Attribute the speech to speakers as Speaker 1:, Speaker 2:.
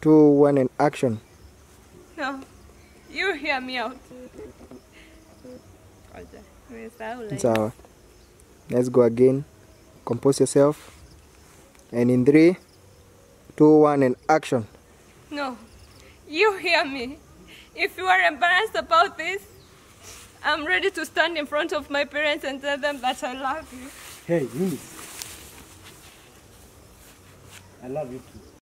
Speaker 1: two, one, and action.
Speaker 2: No, you hear me out.
Speaker 1: Let's go again. Compose yourself. And in three, two, one, and action.
Speaker 2: No, you hear me. If you are embarrassed about this, I'm ready to stand in front of my parents and tell them that I love you.
Speaker 3: Hey, me. I love you too.